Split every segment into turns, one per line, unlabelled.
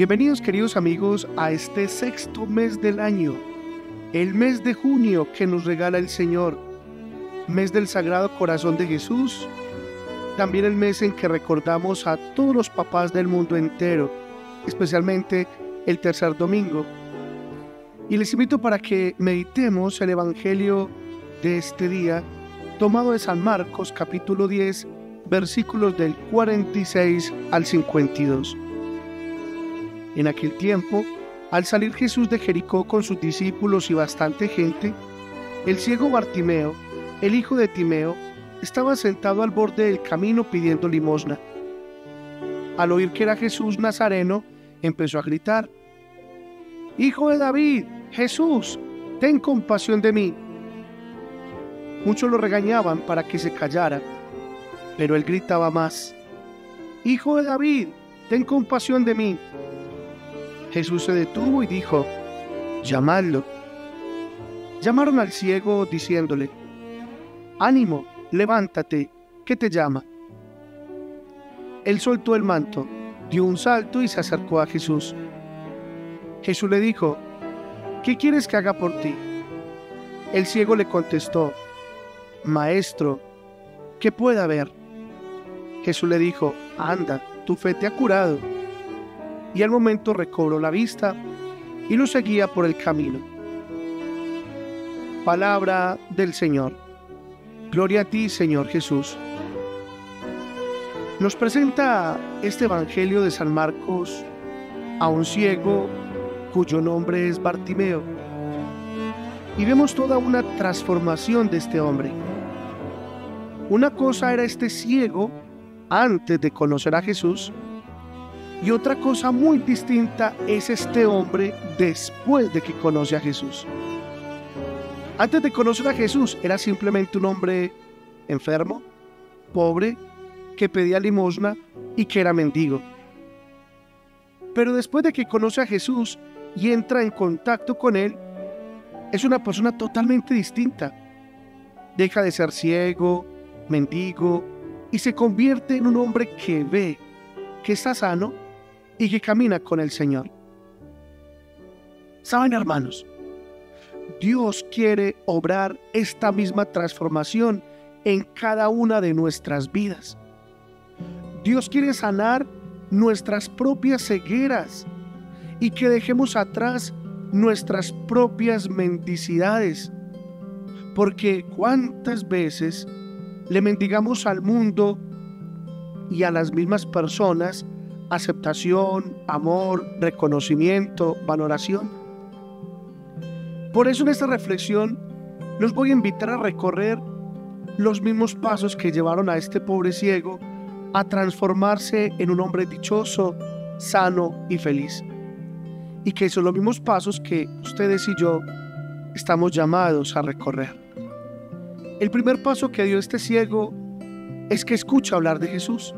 Bienvenidos queridos amigos a este sexto mes del año, el mes de junio que nos regala el Señor, mes del Sagrado Corazón de Jesús, también el mes en que recordamos a todos los papás del mundo entero, especialmente el tercer domingo. Y les invito para que meditemos el Evangelio de este día, tomado de San Marcos capítulo 10, versículos del 46 al 52. En aquel tiempo, al salir Jesús de Jericó con sus discípulos y bastante gente, el ciego Bartimeo, el hijo de Timeo, estaba sentado al borde del camino pidiendo limosna. Al oír que era Jesús Nazareno, empezó a gritar, Hijo de David, Jesús, ten compasión de mí. Muchos lo regañaban para que se callara, pero él gritaba más, Hijo de David, ten compasión de mí. Jesús se detuvo y dijo, llamadlo. Llamaron al ciego diciéndole, ánimo, levántate, que te llama. Él soltó el manto, dio un salto y se acercó a Jesús. Jesús le dijo, ¿qué quieres que haga por ti? El ciego le contestó, Maestro, ¿qué pueda ver? Jesús le dijo, anda, tu fe te ha curado y al momento recobró la vista y lo seguía por el camino. Palabra del Señor. Gloria a ti, Señor Jesús. Nos presenta este Evangelio de San Marcos a un ciego cuyo nombre es Bartimeo. Y vemos toda una transformación de este hombre. Una cosa era este ciego antes de conocer a Jesús y otra cosa muy distinta es este hombre después de que conoce a Jesús. Antes de conocer a Jesús era simplemente un hombre enfermo, pobre, que pedía limosna y que era mendigo. Pero después de que conoce a Jesús y entra en contacto con Él, es una persona totalmente distinta. Deja de ser ciego, mendigo, y se convierte en un hombre que ve, que está sano y que camina con el Señor. Saben hermanos, Dios quiere obrar esta misma transformación en cada una de nuestras vidas. Dios quiere sanar nuestras propias cegueras y que dejemos atrás nuestras propias mendicidades. Porque cuántas veces le mendigamos al mundo y a las mismas personas aceptación, amor, reconocimiento, valoración. Por eso en esta reflexión los voy a invitar a recorrer los mismos pasos que llevaron a este pobre ciego a transformarse en un hombre dichoso, sano y feliz. Y que son los mismos pasos que ustedes y yo estamos llamados a recorrer. El primer paso que dio este ciego es que escucha hablar de Jesús.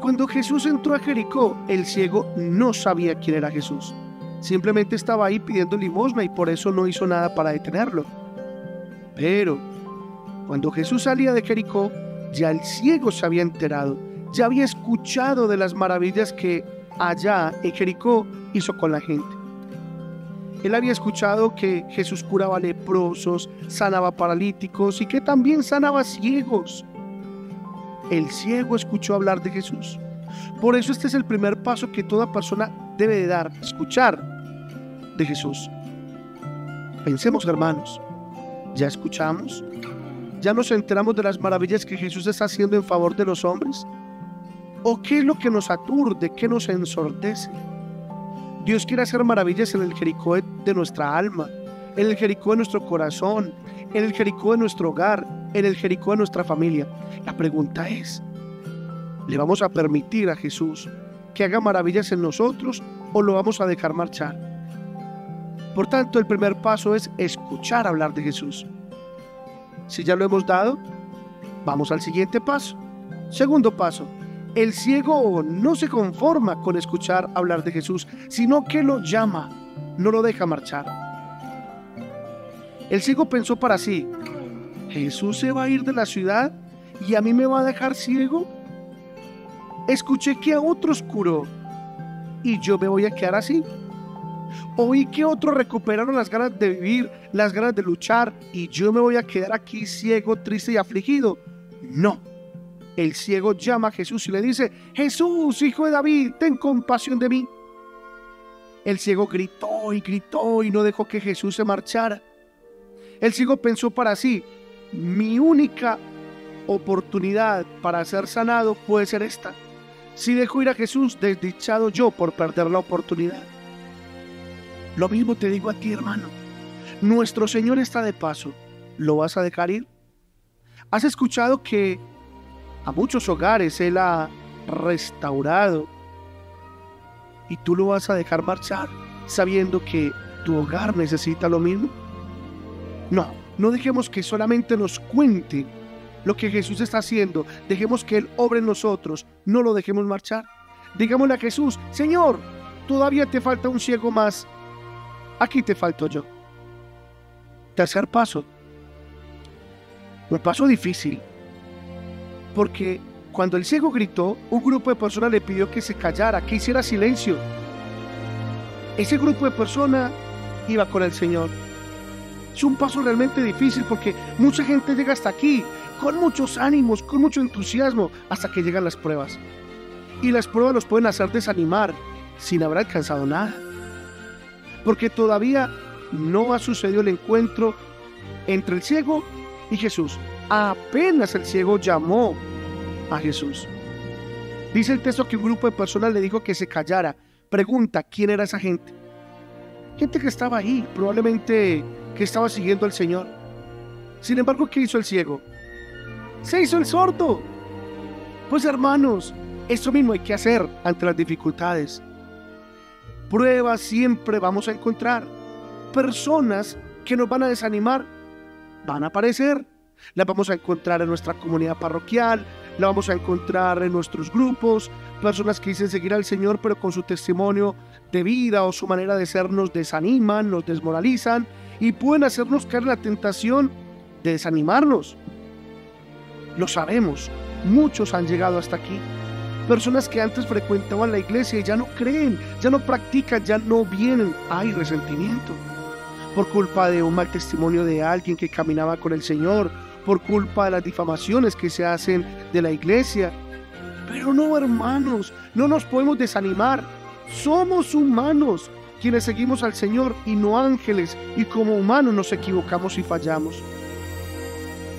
Cuando Jesús entró a Jericó, el ciego no sabía quién era Jesús. Simplemente estaba ahí pidiendo limosna y por eso no hizo nada para detenerlo. Pero cuando Jesús salía de Jericó, ya el ciego se había enterado, ya había escuchado de las maravillas que allá en Jericó hizo con la gente. Él había escuchado que Jesús curaba leprosos, sanaba paralíticos y que también sanaba ciegos el ciego escuchó hablar de Jesús. Por eso este es el primer paso que toda persona debe de dar, escuchar de Jesús. Pensemos hermanos, ¿ya escuchamos? ¿Ya nos enteramos de las maravillas que Jesús está haciendo en favor de los hombres? ¿O qué es lo que nos aturde, qué nos ensordece? Dios quiere hacer maravillas en el Jericó de nuestra alma, en el Jericó de nuestro corazón, en el Jericó de nuestro hogar, en el Jericó de nuestra familia. La pregunta es, ¿le vamos a permitir a Jesús que haga maravillas en nosotros o lo vamos a dejar marchar? Por tanto, el primer paso es escuchar hablar de Jesús. Si ya lo hemos dado, vamos al siguiente paso. Segundo paso, el ciego no se conforma con escuchar hablar de Jesús, sino que lo llama, no lo deja marchar. El ciego pensó para sí, ¿Jesús se va a ir de la ciudad y a mí me va a dejar ciego? Escuché que a otros curó y yo me voy a quedar así. Oí que otros recuperaron las ganas de vivir, las ganas de luchar, y yo me voy a quedar aquí ciego, triste y afligido. No. El ciego llama a Jesús y le dice, Jesús, hijo de David, ten compasión de mí. El ciego gritó y gritó y no dejó que Jesús se marchara. El ciego pensó para sí, mi única oportunidad para ser sanado puede ser esta. Si dejo ir a Jesús, desdichado yo por perder la oportunidad. Lo mismo te digo a ti, hermano. Nuestro Señor está de paso. ¿Lo vas a dejar ir? ¿Has escuchado que a muchos hogares Él ha restaurado y tú lo vas a dejar marchar sabiendo que tu hogar necesita lo mismo? No, no dejemos que solamente nos cuente lo que Jesús está haciendo. Dejemos que Él obre en nosotros. No lo dejemos marchar. Digámosle a Jesús, Señor, todavía te falta un ciego más. Aquí te falto yo. Tercer paso. Un paso difícil. Porque cuando el ciego gritó, un grupo de personas le pidió que se callara, que hiciera silencio. Ese grupo de personas iba con el Señor. Es un paso realmente difícil porque mucha gente llega hasta aquí con muchos ánimos, con mucho entusiasmo, hasta que llegan las pruebas. Y las pruebas los pueden hacer desanimar sin haber alcanzado nada. Porque todavía no ha sucedido el encuentro entre el ciego y Jesús. Apenas el ciego llamó a Jesús. Dice el texto que un grupo de personas le dijo que se callara. Pregunta, ¿quién era esa gente? Gente que estaba ahí, probablemente que estaba siguiendo al Señor. Sin embargo, ¿qué hizo el ciego? Se hizo el sordo. Pues hermanos, eso mismo hay que hacer ante las dificultades. Pruebas siempre vamos a encontrar. Personas que nos van a desanimar van a aparecer. Las vamos a encontrar en nuestra comunidad parroquial, la vamos a encontrar en nuestros grupos, personas que dicen seguir al Señor pero con su testimonio de vida o su manera de ser nos desaniman, nos desmoralizan y pueden hacernos caer la tentación de desanimarnos. Lo sabemos, muchos han llegado hasta aquí. Personas que antes frecuentaban la iglesia y ya no creen, ya no practican, ya no vienen. Hay resentimiento por culpa de un mal testimonio de alguien que caminaba con el Señor, por culpa de las difamaciones que se hacen de la iglesia. Pero no, hermanos, no nos podemos desanimar. Somos humanos quienes seguimos al Señor y no ángeles, y como humanos nos equivocamos y fallamos.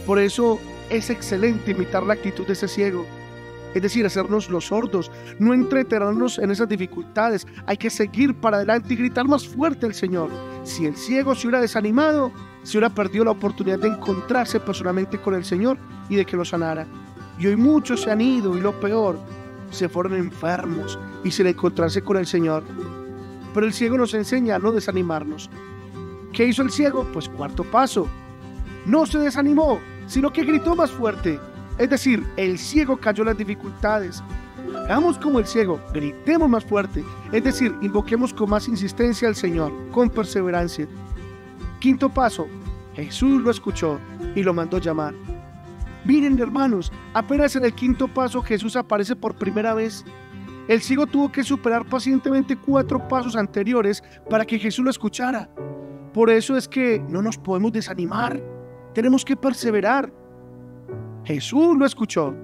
Por eso es excelente imitar la actitud de ese ciego, es decir, hacernos los sordos, no entretenernos en esas dificultades, hay que seguir para adelante y gritar más fuerte al Señor. Si el ciego se hubiera desanimado, se hubiera perdido la oportunidad de encontrarse personalmente con el Señor y de que lo sanara. Y hoy muchos se han ido y lo peor, se fueron enfermos y sin encontrarse con el Señor. Pero el ciego nos enseña a no desanimarnos. ¿Qué hizo el ciego? Pues cuarto paso. No se desanimó, sino que gritó más fuerte. Es decir, el ciego cayó en las dificultades. Hagamos como el ciego, gritemos más fuerte. Es decir, invoquemos con más insistencia al Señor, con perseverancia. Quinto paso, Jesús lo escuchó y lo mandó llamar. Miren hermanos, apenas en el quinto paso Jesús aparece por primera vez. El ciego tuvo que superar pacientemente cuatro pasos anteriores para que Jesús lo escuchara. Por eso es que no nos podemos desanimar. Tenemos que perseverar. Jesús lo escuchó.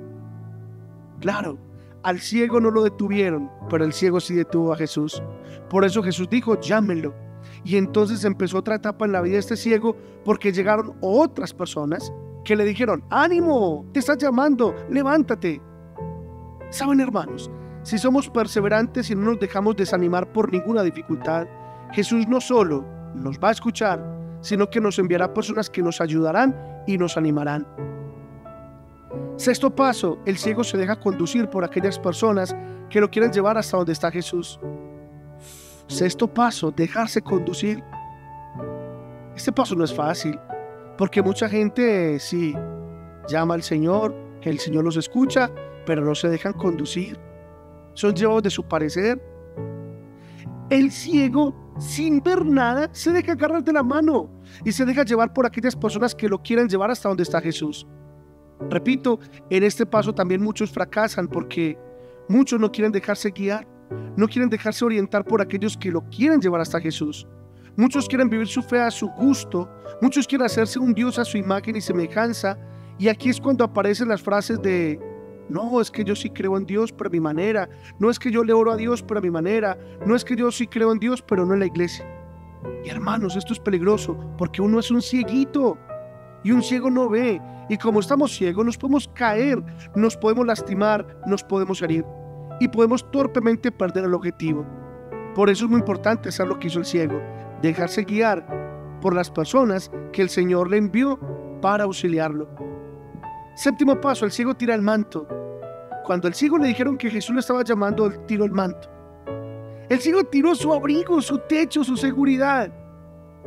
Claro, al ciego no lo detuvieron, pero el ciego sí detuvo a Jesús. Por eso Jesús dijo, llámenlo. Y entonces empezó otra etapa en la vida de este ciego porque llegaron otras personas que le dijeron, ánimo, te estás llamando, levántate. Saben hermanos, si somos perseverantes y no nos dejamos desanimar por ninguna dificultad, Jesús no solo nos va a escuchar, sino que nos enviará personas que nos ayudarán y nos animarán. Sexto paso, el ciego se deja conducir por aquellas personas que lo quieren llevar hasta donde está Jesús. Sexto paso, dejarse conducir. Este paso no es fácil, porque mucha gente sí llama al Señor, el Señor los escucha, pero no se dejan conducir. Son llevados de su parecer. El ciego sin ver nada, se deja agarrar de la mano y se deja llevar por aquellas personas que lo quieren llevar hasta donde está Jesús. Repito, en este paso también muchos fracasan porque muchos no quieren dejarse guiar. No quieren dejarse orientar por aquellos que lo quieren llevar hasta Jesús. Muchos quieren vivir su fe a su gusto, muchos quieren hacerse un Dios a su imagen y semejanza, y aquí es cuando aparecen las frases de, no, es que yo sí creo en Dios, pero a mi manera, no es que yo le oro a Dios, pero a mi manera, no es que yo sí creo en Dios, pero no en la iglesia. Y hermanos, esto es peligroso, porque uno es un cieguito, y un ciego no ve, y como estamos ciegos nos podemos caer, nos podemos lastimar, nos podemos herir, y podemos torpemente perder el objetivo. Por eso es muy importante hacer lo que hizo el ciego, dejarse guiar por las personas que el Señor le envió para auxiliarlo. Séptimo paso, el ciego tira el manto. Cuando el ciego le dijeron que Jesús le estaba llamando, él tiró el manto. El ciego tiró su abrigo, su techo, su seguridad.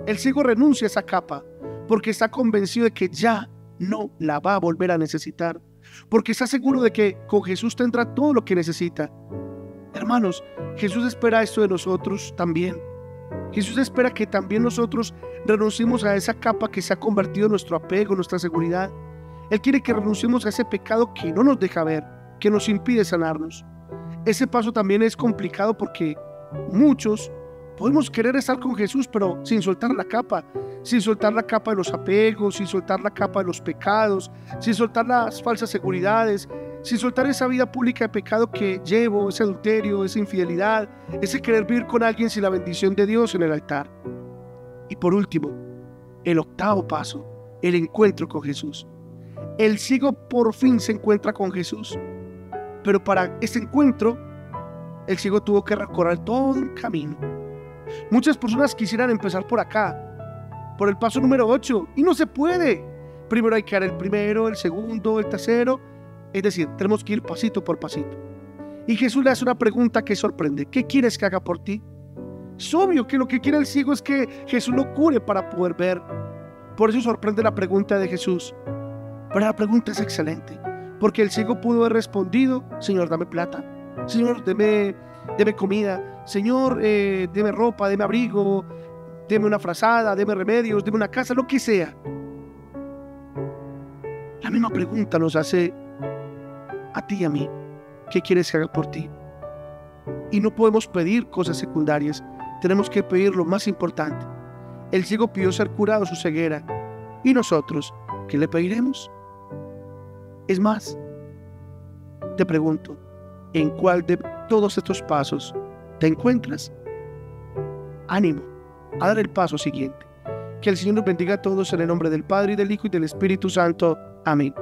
El ciego renuncia a esa capa porque está convencido de que ya no la va a volver a necesitar. Porque está seguro de que con Jesús tendrá todo lo que necesita. Hermanos, Jesús espera esto de nosotros también. Jesús espera que también nosotros renunciemos a esa capa que se ha convertido en nuestro apego, nuestra seguridad. Él quiere que renunciemos a ese pecado que no nos deja ver, que nos impide sanarnos. Ese paso también es complicado porque muchos podemos querer estar con Jesús, pero sin soltar la capa, sin soltar la capa de los apegos, sin soltar la capa de los pecados, sin soltar las falsas seguridades, sin soltar esa vida pública de pecado que llevo, ese adulterio, esa infidelidad, ese querer vivir con alguien sin la bendición de Dios en el altar. Y por último, el octavo paso, el encuentro con Jesús. El ciego por fin se encuentra con Jesús, pero para ese encuentro, el ciego tuvo que recorrer todo un camino. Muchas personas quisieran empezar por acá, por el paso número 8, y no se puede. Primero hay que dar el primero, el segundo, el tercero, es decir, tenemos que ir pasito por pasito. Y Jesús le hace una pregunta que sorprende. ¿Qué quieres que haga por ti? Es obvio que lo que quiere el ciego es que Jesús lo cure para poder ver. Por eso sorprende la pregunta de Jesús. Pero la pregunta es excelente. Porque el ciego pudo haber respondido, Señor, dame plata. Señor, deme, deme comida. Señor, eh, deme ropa, deme abrigo. Deme una frazada, deme remedios, deme una casa, lo que sea. La misma pregunta nos hace a ti y a mí. ¿Qué quieres que haga por ti? Y no podemos pedir cosas secundarias, tenemos que pedir lo más importante. El ciego pidió ser curado su ceguera. ¿Y nosotros qué le pediremos? Es más, te pregunto, ¿en cuál de todos estos pasos te encuentras? Ánimo a dar el paso siguiente. Que el Señor nos bendiga a todos en el nombre del Padre y del Hijo y del Espíritu Santo. Amén.